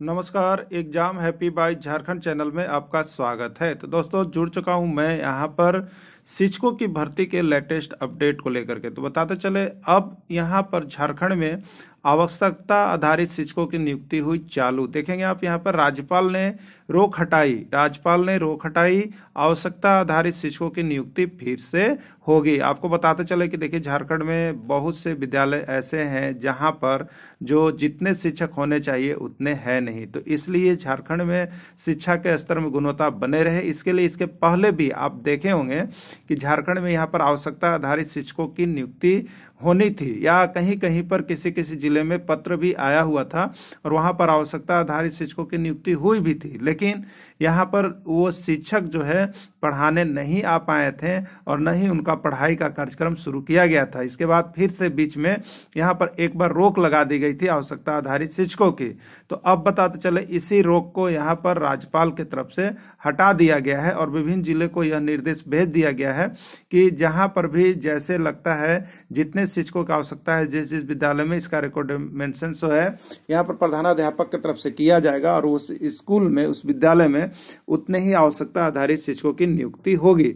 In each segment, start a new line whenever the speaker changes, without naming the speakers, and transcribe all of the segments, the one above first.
नमस्कार exam happy by Jharkhand channel में आपका स्वागत है। तो दोस्तों, जुड़ चुका हूँ मैं यहाँ पर शिक्षकों की भर्ती के लेटेस्ट अपडेट को लेकर के। तो बताते चले, अब यहाँ पर झारखंड में आवश्यकता आधारित शिक्षकों की नियुक्ति हुई चालू। देखेंगे आप यहाँ पर राज्यपाल ने रोक हटाई। राज्यपाल ने रोक हटाई, आवश्यकता आधारित शिक्षकों की नियुक्ति फिर से होगी। आपको बताते चले कि देखिए, झारखंड में बहुत से विद्यालय ऐसे हैं जहाँ पर जो जितने शिक्षक होने चाहिए उतने हैं नहीं। तो इसलिए झारखंड में शिक्षा के स्तर में गुणवत्ता बने रहे। इसके लिए इसके पहले भी आप देखे होंगे कि झारखंड में यहाँ पर आवश्यकता आधारित शिक्षकों की नियुक्ति होनी थी या कहीं कहीं पर किसी किसी ज़िले में पत्र भी आया हुआ था और वहाँ पर आवश्यकता आधारित शिक्षकों की नियुक्ति हुई भी थी। लेकिन यहाँ पर वो शिक्षक जो है, पढ़ाने नहीं आ पाए थे और न ही उनका पढ़ाई का कार्यक्रम शुरू किया गया था। इसके बाद फिर से बीच में यहाँ पर एक बार रोक लगा दी गई थी आवश्यकता आधारित शिक्षकों की। तो अब बताते चले, इसी रोक को यहाँ पर राज्यपाल की तरफ़ से हटा दिया गया है और विभिन्न ज़िले को यह निर्देश भेज दिया गया है कि जहाँ पर भी जैसे लगता है, जितने शिक्षकों की आवश्यकता है, जिस जिस विद्यालय में इसका रिकॉर्ड मेंशन सो है, यहाँ पर प्रधानाध्यापक की तरफ़ से किया जाएगा और उस स्कूल में, उस विद्यालय में उतने ही आवश्यकता आधारित शिक्षकों की नियुक्ति होगी।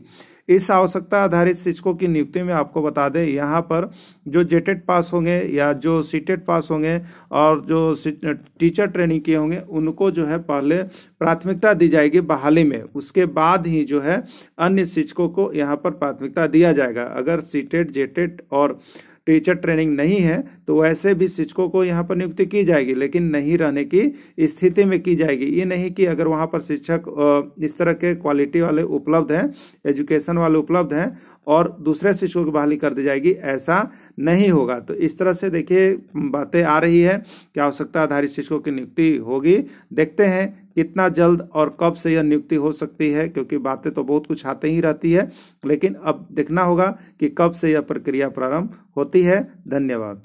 इस आवश्यकता आधारित शिक्षकों की नियुक्ति में आपको बता दें, यहाँ पर जो जेटेड पास होंगे या जो सीटेट पास होंगे और जो टीचर ट्रेनिंग किए होंगे, उनको जो है पहले प्राथमिकता दी जाएगी बहाली में। उसके बाद ही जो है अन्य शिक्षकों को यहाँ पर प्राथमिकता दिया जाएगा। अगर सीटेट जेटेड और टीचर ट्रेनिंग नहीं है तो वैसे भी शिक्षकों को यहाँ पर नियुक्ति की जाएगी, लेकिन नहीं रहने की स्थिति में की जाएगी। ये नहीं कि अगर वहाँ पर शिक्षक इस तरह के क्वालिटी वाले उपलब्ध हैं एजुकेशन वाले उपलब्ध हैं, और दूसरे शिक्षकों की बहाली कर दी जाएगी, ऐसा नहीं होगा। तो इस तरह से देखिए, बातें आ रही है कि आवश्यकता आधारित शिक्षकों की नियुक्ति होगी। देखते हैं कितना जल्द और कब से यह नियुक्ति हो सकती है, क्योंकि बातें तो बहुत कुछ आते ही रहती है, लेकिन अब देखना होगा कि कब से यह प्रक्रिया प्रारंभ होती है। धन्यवाद।